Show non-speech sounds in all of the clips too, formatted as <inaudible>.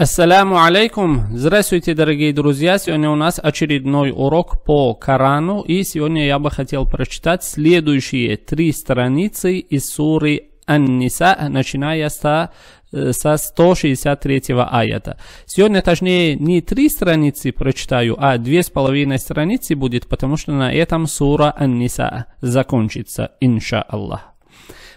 Ассаляму алейкум! Здравствуйте, дорогие друзья! Сегодня у нас очередной урок по Корану, и сегодня я бы хотел прочитать следующие три страницы из суры Ан-Ниса, начиная со, э, со 163 аята. Сегодня, точнее, не три страницы прочитаю, а две с половиной страницы будет, потому что на этом сура Ан-Ниса закончится, иншаллах.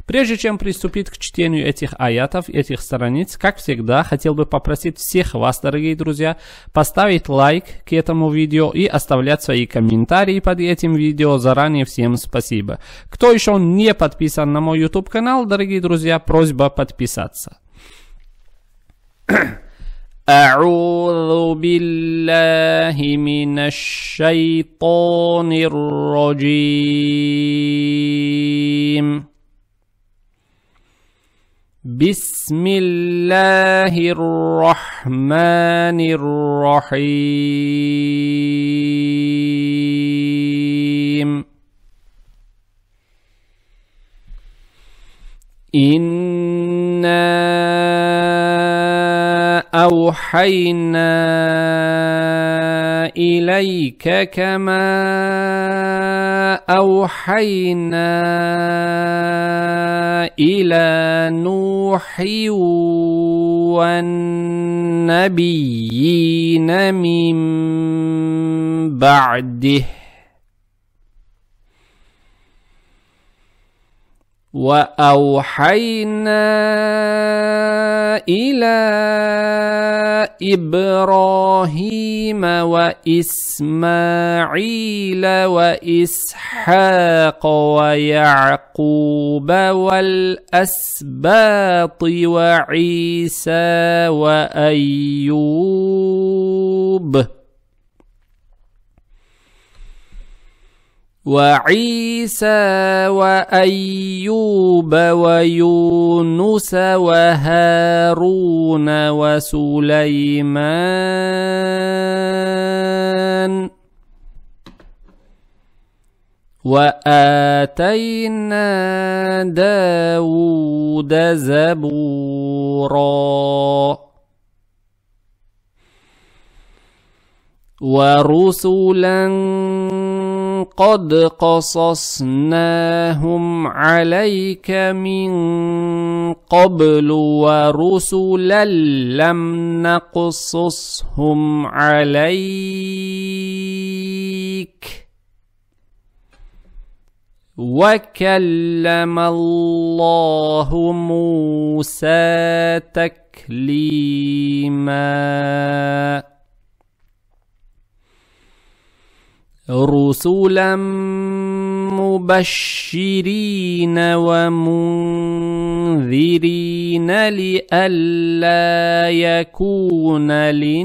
Прежде чем приступить к чтению этих аятов, этих страниц, как всегда, хотел бы попросить всех вас, дорогие друзья, поставить лайк к этому видео и оставлять свои комментарии под этим видео. Заранее всем спасибо. Кто еще не подписан на мой YouTube канал, дорогие друзья, просьба подписаться. أعوذ بالله من الشيطان الرجيم بسم الله الرحمن الرحيم. إنا أوحينا إليك كما أوحينا إلى نوح والنبيين من بعده. وأوحينا إلى إبراهيم وإسماعيل وإسحاق ويعقوب والأسباط وعيسى وأيوب وعيسى وأيوب ويونس وهارون وسليمان وآتينا داود زبورا ورسلا قد قصصناهم عليك من قبل ورسلا لم نقصصهم عليك وكلم الله موسى تكليما رسلا مبشرين ومنذرين لئلا يكون للناس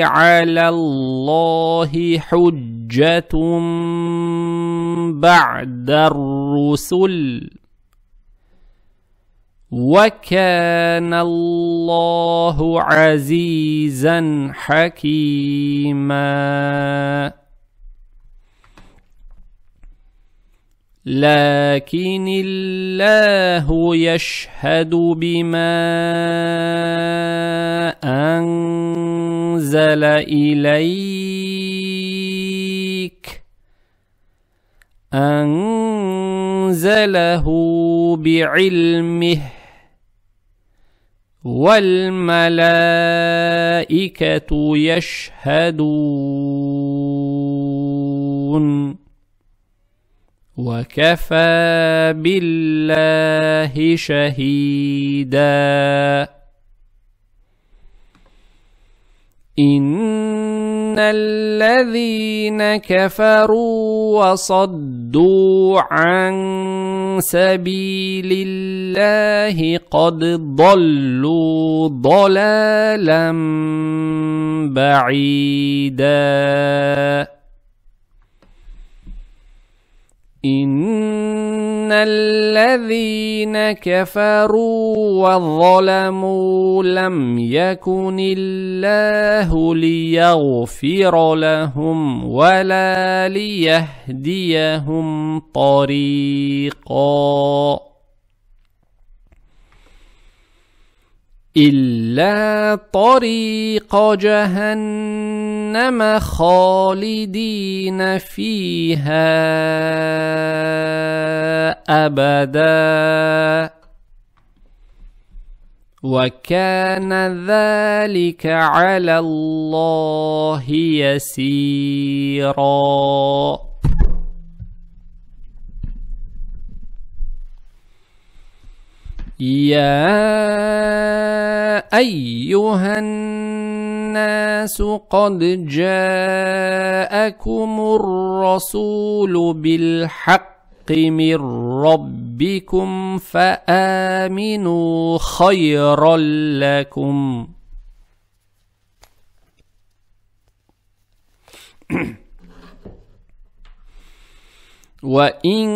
على الله حجة بعد الرسل. وكان الله عزيزا حكيما. لكن الله يشهد بما أنزل إليك. أنزله بعلمه والملائكة يشهدون. وكفى بالله شهيدا. إن الذين كفروا وصدوا عن سبيل الله قد ضلوا ضلالا بعيدا. الذين كفروا وظلموا لم يكن الله ليغفر لهم ولا ليهديهم طريقا إلا طريق جهنم خالدين فيها أبدا وكان ذلك على الله يسيرا يا أيها الناس قد جاءكم الرسول بالحق من ربكم فآمنوا خيرا لكم. <clears throat> وإن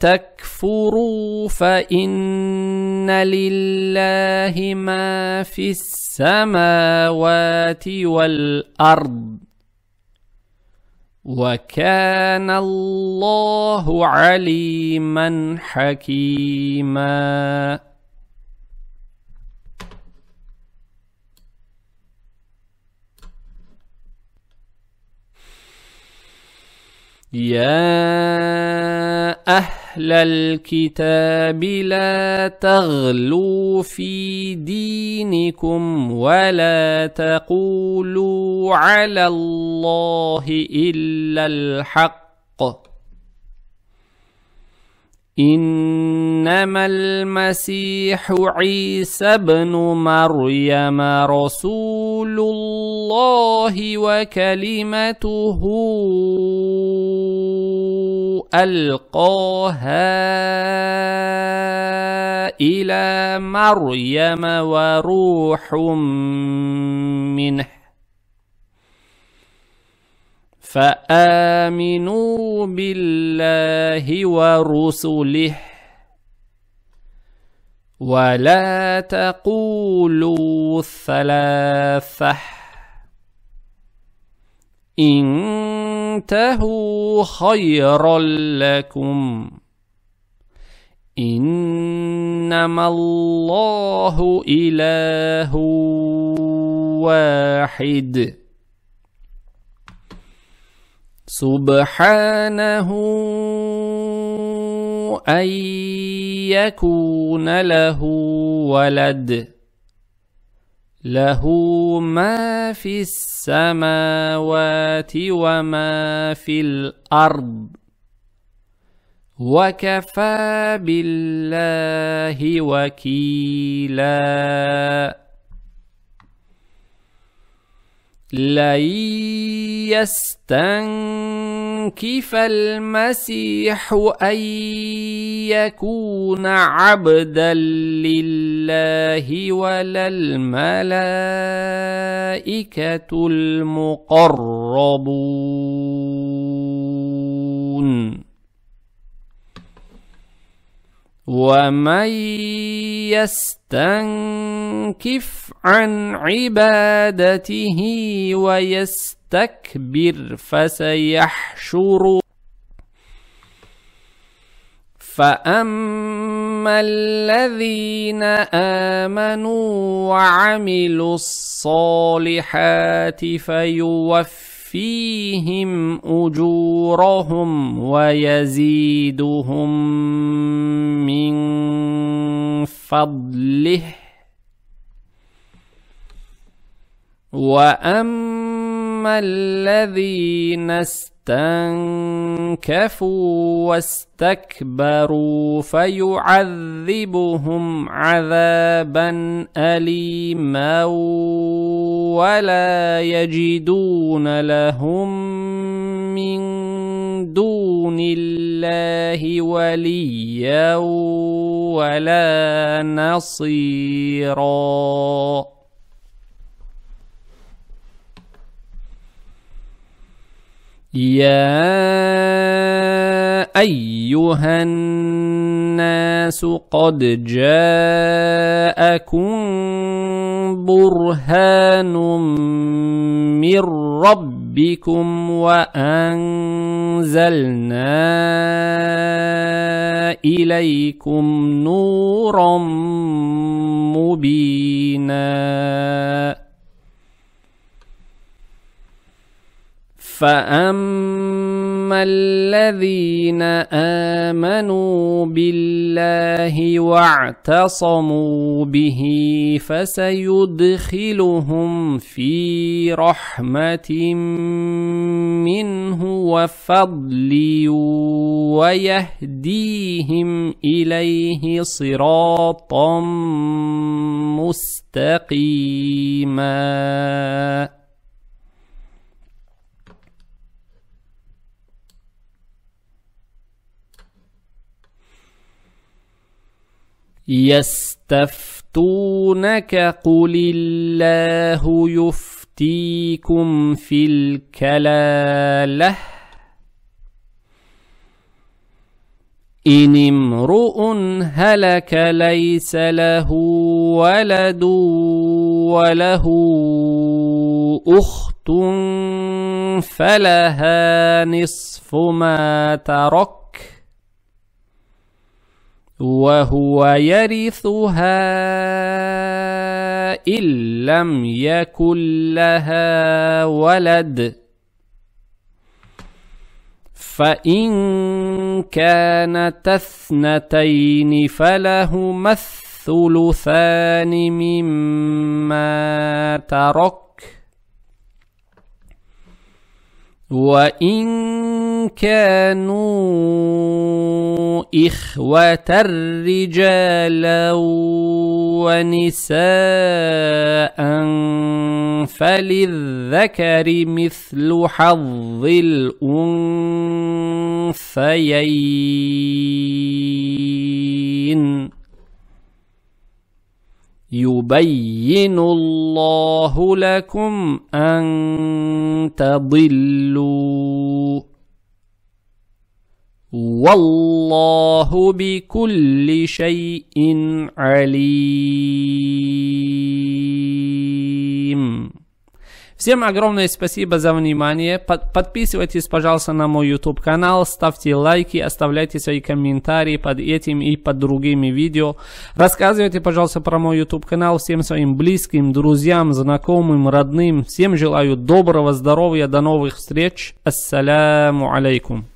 تكفروا فإن لله ما في السماوات والأرض وكان الله عليما حكيما. يا أهل الكتاب لا تغلوا في دينكم ولا تقولوا على الله الا الحق انما المسيح عيسى ابن مريم رسول الله وكلمته ألقاها إلى مريم وروح منه. فآمنوا بالله ورسله. ولا تقولوا ثلاثة. انتهوا خيرا لكم. إنما الله إله واحد. سبحانه أن يكون له ولد. له ما في السماوات وما في الأرض وكفى بالله وكيلا. لن يستنكف المسيح أن يكون عبدا لله ولا الملائكة المقربون. ومن يستنكف عن عبادته ويستكبر فسيحشر. فأما الذين آمنوا وعملوا الصالحات فيوفي فيهم أجورهم ويزيدهم من فضله. واما الذين استنكفوا واستكبروا فيعذبهم عذابا اليما ولا يجدون لهم من دون الله وليا ولا نصيرا يا أيها الناس قد جاءكم برهان من ربكم وأنزلنا إليكم نورا مبينا فاما الذين امنوا بالله واعتصموا به فسيدخلهم في رحمه منه وفضل ويهديهم اليه صراطا مستقيما يستفتونك قل الله يفتيكم في الكلالة. إن امرؤ هلك ليس له ولد وله أخت فلها نصف ما ترك. وهو يرثها إن لم يكن لها ولد. فإن كانت اثنتين فلهما الثلثان مما ترك. وإن كانوا إخوة رجالا ونساء فللذكر مثل حظ الأنثيين يبين الله لكم أن تضلوا والله بكل شيء عليم Всем огромное спасибо за внимание. Под, подписывайтесь, пожалуйста, на мой YouTube канал, ставьте лайки, оставляйте свои комментарии под этим и под другими видео. Рассказывайте, пожалуйста, про мой YouTube канал всем своим близким, друзьям, знакомым, родным. Всем желаю доброго здоровья, до новых встреч. Ассаляму алейкум.